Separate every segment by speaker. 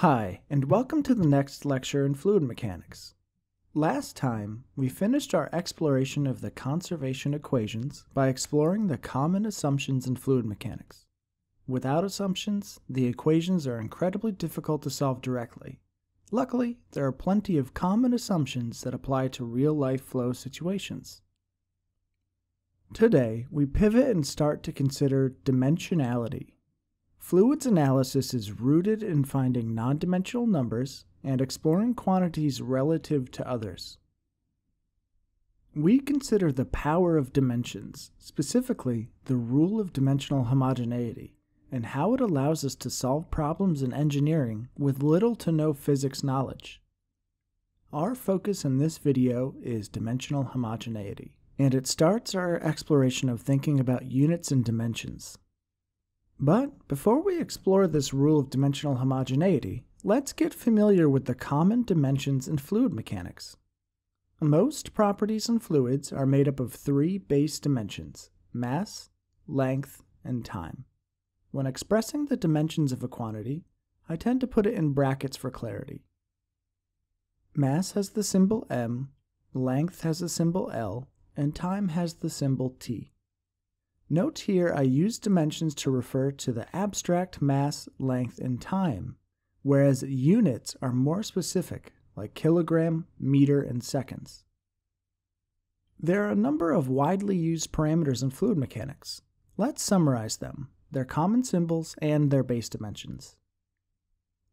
Speaker 1: Hi, and welcome to the next lecture in fluid mechanics. Last time, we finished our exploration of the conservation equations by exploring the common assumptions in fluid mechanics. Without assumptions, the equations are incredibly difficult to solve directly. Luckily, there are plenty of common assumptions that apply to real-life flow situations. Today, we pivot and start to consider dimensionality. Fluids analysis is rooted in finding non-dimensional numbers and exploring quantities relative to others. We consider the power of dimensions, specifically the rule of dimensional homogeneity, and how it allows us to solve problems in engineering with little to no physics knowledge. Our focus in this video is dimensional homogeneity, and it starts our exploration of thinking about units and dimensions. But before we explore this rule of dimensional homogeneity, let's get familiar with the common dimensions in fluid mechanics. Most properties in fluids are made up of three base dimensions mass, length, and time. When expressing the dimensions of a quantity, I tend to put it in brackets for clarity. Mass has the symbol m, length has the symbol L, and time has the symbol T. Note here I use dimensions to refer to the abstract mass, length, and time, whereas units are more specific, like kilogram, meter, and seconds. There are a number of widely used parameters in fluid mechanics. Let's summarize them, their common symbols, and their base dimensions.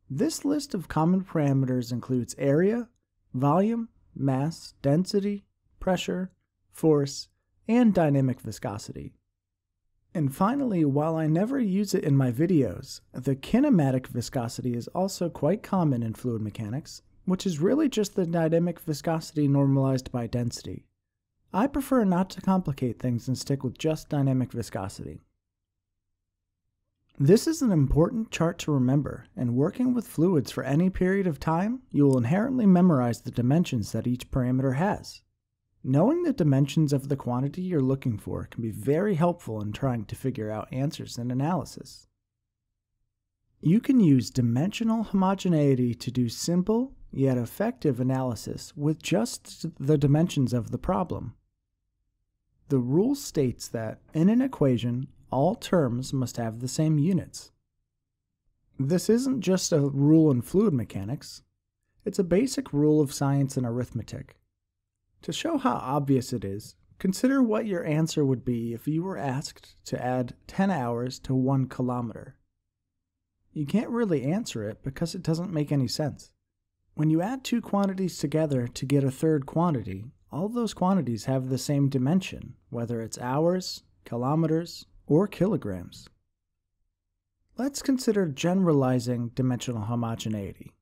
Speaker 1: This list of common parameters includes area, volume, mass, density, pressure, force, and dynamic viscosity. And finally, while I never use it in my videos, the kinematic viscosity is also quite common in fluid mechanics, which is really just the dynamic viscosity normalized by density. I prefer not to complicate things and stick with just dynamic viscosity. This is an important chart to remember, and working with fluids for any period of time, you will inherently memorize the dimensions that each parameter has. Knowing the dimensions of the quantity you're looking for can be very helpful in trying to figure out answers in analysis. You can use dimensional homogeneity to do simple yet effective analysis with just the dimensions of the problem. The rule states that in an equation, all terms must have the same units. This isn't just a rule in fluid mechanics, it's a basic rule of science and arithmetic. To show how obvious it is, consider what your answer would be if you were asked to add 10 hours to 1 kilometer. You can't really answer it because it doesn't make any sense. When you add two quantities together to get a third quantity, all those quantities have the same dimension, whether it's hours, kilometers, or kilograms. Let's consider generalizing dimensional homogeneity.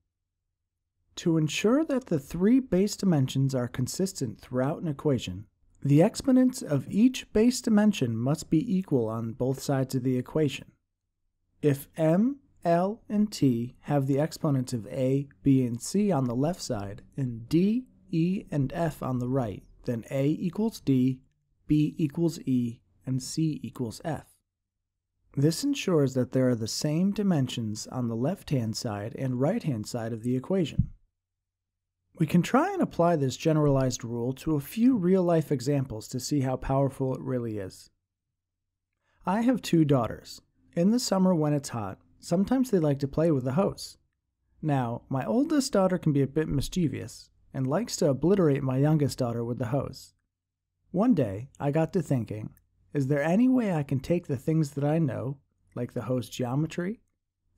Speaker 1: To ensure that the three base dimensions are consistent throughout an equation, the exponents of each base dimension must be equal on both sides of the equation. If m, l, and t have the exponents of a, b, and c on the left side, and d, e, and f on the right, then a equals d, b equals e, and c equals f. This ensures that there are the same dimensions on the left-hand side and right-hand side of the equation. We can try and apply this generalized rule to a few real-life examples to see how powerful it really is. I have two daughters. In the summer when it's hot, sometimes they like to play with the hose. Now, my oldest daughter can be a bit mischievous and likes to obliterate my youngest daughter with the hose. One day, I got to thinking, is there any way I can take the things that I know, like the hose geometry,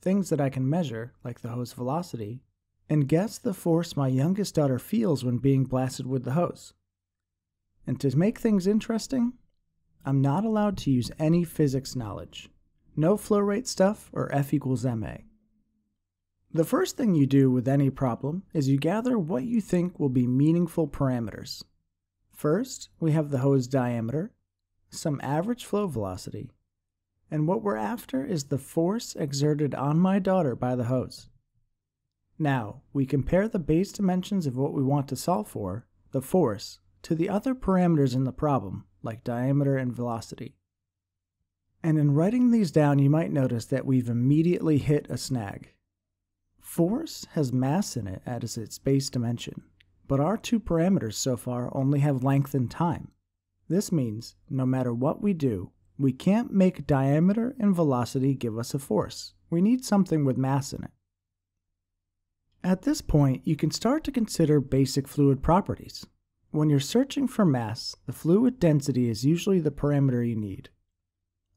Speaker 1: things that I can measure, like the hose velocity, and guess the force my youngest daughter feels when being blasted with the hose. And to make things interesting, I'm not allowed to use any physics knowledge. No flow rate stuff or F equals ma. The first thing you do with any problem is you gather what you think will be meaningful parameters. First, we have the hose diameter, some average flow velocity, and what we're after is the force exerted on my daughter by the hose. Now, we compare the base dimensions of what we want to solve for, the force, to the other parameters in the problem, like diameter and velocity. And in writing these down, you might notice that we've immediately hit a snag. Force has mass in it as its base dimension, but our two parameters so far only have length and time. This means no matter what we do, we can't make diameter and velocity give us a force. We need something with mass in it. At this point, you can start to consider basic fluid properties. When you're searching for mass, the fluid density is usually the parameter you need.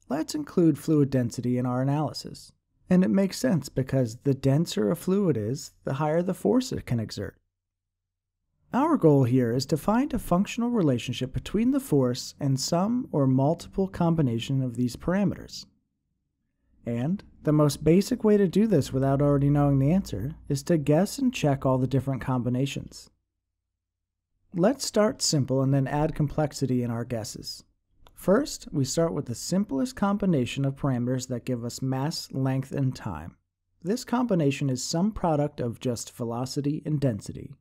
Speaker 1: Let's include fluid density in our analysis. And it makes sense because the denser a fluid is, the higher the force it can exert. Our goal here is to find a functional relationship between the force and some or multiple combination of these parameters. And the most basic way to do this without already knowing the answer is to guess and check all the different combinations. Let's start simple and then add complexity in our guesses. First, we start with the simplest combination of parameters that give us mass, length, and time. This combination is some product of just velocity and density.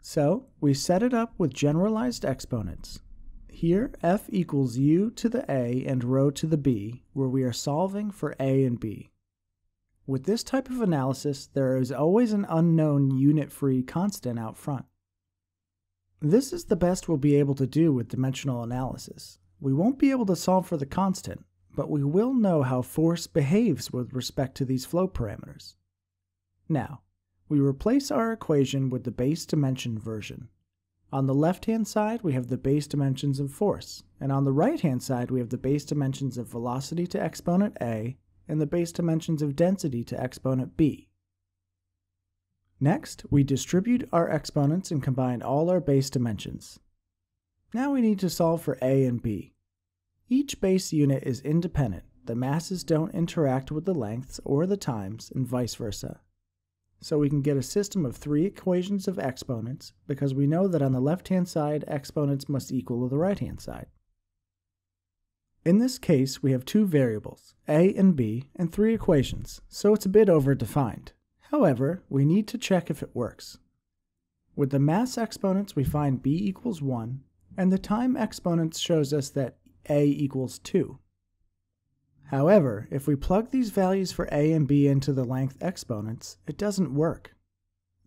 Speaker 1: So, we set it up with generalized exponents. Here, f equals u to the a and rho to the b, where we are solving for a and b. With this type of analysis, there is always an unknown unit-free constant out front. This is the best we'll be able to do with dimensional analysis. We won't be able to solve for the constant, but we will know how force behaves with respect to these flow parameters. Now, we replace our equation with the base dimension version. On the left-hand side, we have the base dimensions of force, and on the right-hand side, we have the base dimensions of velocity to exponent a and the base dimensions of density to exponent b. Next, we distribute our exponents and combine all our base dimensions. Now we need to solve for a and b. Each base unit is independent. The masses don't interact with the lengths or the times, and vice versa. So we can get a system of three equations of exponents because we know that on the left-hand side, exponents must equal the right-hand side. In this case, we have two variables, a and b, and three equations, so it's a bit overdefined. However, we need to check if it works. With the mass exponents, we find b equals 1, and the time exponents shows us that a equals 2. However, if we plug these values for a and b into the length exponents, it doesn't work.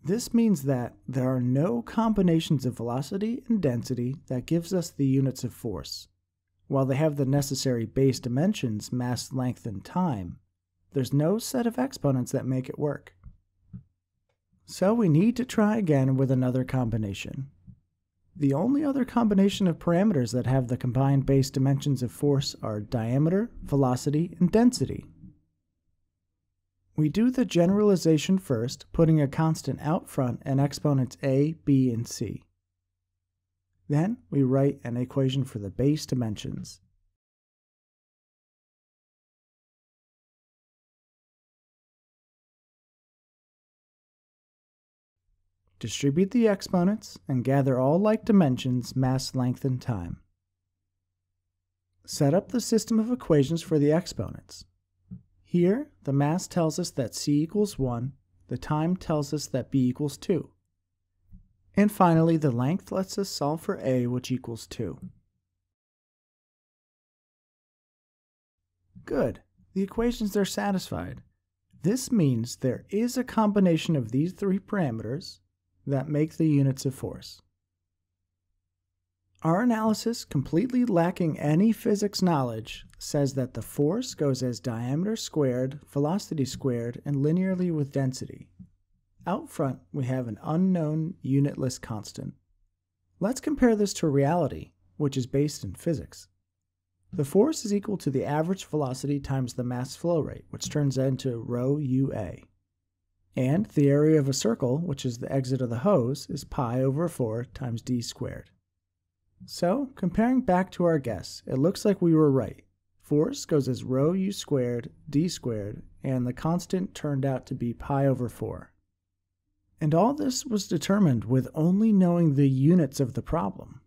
Speaker 1: This means that there are no combinations of velocity and density that gives us the units of force. While they have the necessary base dimensions, mass, length, and time, there's no set of exponents that make it work. So we need to try again with another combination. The only other combination of parameters that have the combined base dimensions of force are diameter, velocity, and density. We do the generalization first, putting a constant out front and exponents a, b, and c. Then we write an equation for the base dimensions. Distribute the exponents and gather all like dimensions, mass, length, and time. Set up the system of equations for the exponents. Here, the mass tells us that c equals 1, the time tells us that b equals 2. And finally, the length lets us solve for a, which equals 2. Good. The equations are satisfied. This means there is a combination of these three parameters, that make the units of force. Our analysis, completely lacking any physics knowledge, says that the force goes as diameter squared, velocity squared, and linearly with density. Out front, we have an unknown unitless constant. Let's compare this to reality, which is based in physics. The force is equal to the average velocity times the mass flow rate, which turns into rho UA. And the area of a circle, which is the exit of the hose, is pi over 4 times d squared. So, comparing back to our guess, it looks like we were right. Force goes as rho u squared d squared, and the constant turned out to be pi over 4. And all this was determined with only knowing the units of the problem.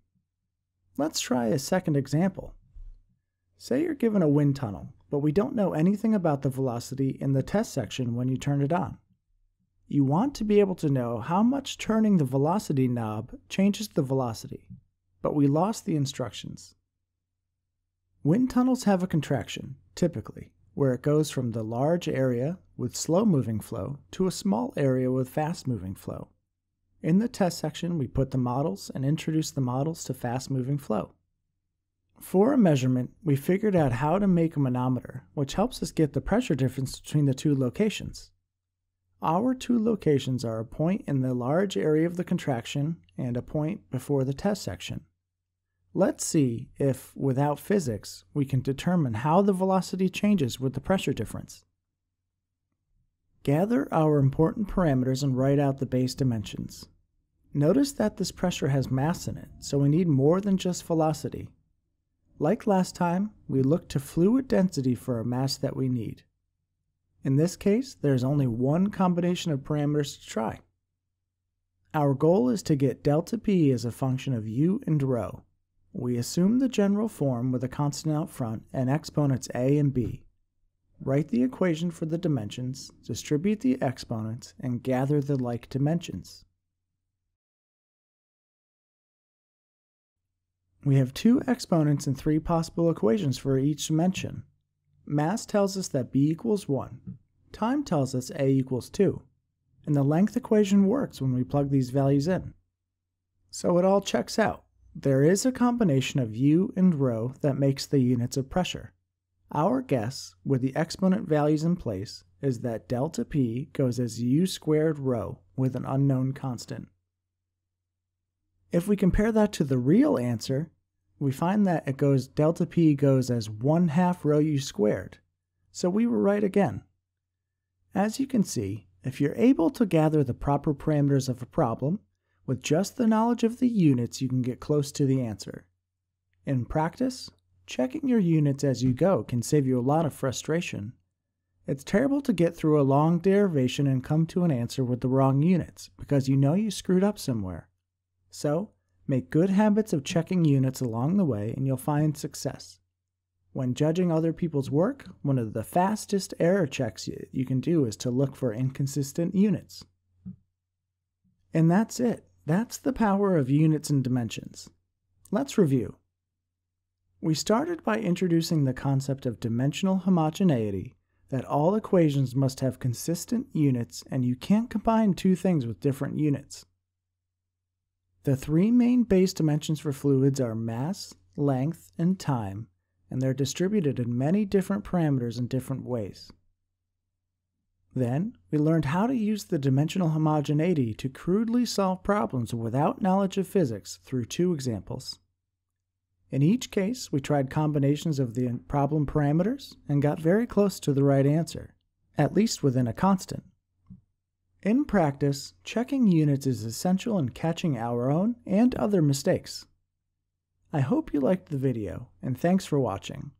Speaker 1: Let's try a second example. Say you're given a wind tunnel, but we don't know anything about the velocity in the test section when you turn it on. You want to be able to know how much turning the velocity knob changes the velocity, but we lost the instructions. Wind tunnels have a contraction, typically, where it goes from the large area with slow moving flow to a small area with fast moving flow. In the test section, we put the models and introduce the models to fast moving flow. For a measurement, we figured out how to make a manometer, which helps us get the pressure difference between the two locations. Our two locations are a point in the large area of the contraction and a point before the test section. Let's see if, without physics, we can determine how the velocity changes with the pressure difference. Gather our important parameters and write out the base dimensions. Notice that this pressure has mass in it, so we need more than just velocity. Like last time, we look to fluid density for a mass that we need. In this case, there is only one combination of parameters to try. Our goal is to get delta P as a function of u and rho. We assume the general form with a constant out front and exponents a and b. Write the equation for the dimensions, distribute the exponents, and gather the like dimensions. We have two exponents and three possible equations for each dimension. Mass tells us that b equals 1. Time tells us a equals 2. And the length equation works when we plug these values in. So it all checks out. There is a combination of u and rho that makes the units of pressure. Our guess, with the exponent values in place, is that delta P goes as u squared rho with an unknown constant. If we compare that to the real answer, we find that it goes delta p goes as 1 half rho u squared. So we were right again. As you can see, if you're able to gather the proper parameters of a problem, with just the knowledge of the units you can get close to the answer. In practice, checking your units as you go can save you a lot of frustration. It's terrible to get through a long derivation and come to an answer with the wrong units because you know you screwed up somewhere. So, Make good habits of checking units along the way and you'll find success. When judging other people's work, one of the fastest error checks you can do is to look for inconsistent units. And that's it. That's the power of units and dimensions. Let's review. We started by introducing the concept of dimensional homogeneity, that all equations must have consistent units and you can't combine two things with different units. The three main base dimensions for fluids are mass, length, and time, and they're distributed in many different parameters in different ways. Then, we learned how to use the dimensional homogeneity to crudely solve problems without knowledge of physics through two examples. In each case, we tried combinations of the problem parameters and got very close to the right answer, at least within a constant. In practice, checking units is essential in catching our own and other mistakes. I hope you liked the video, and thanks for watching.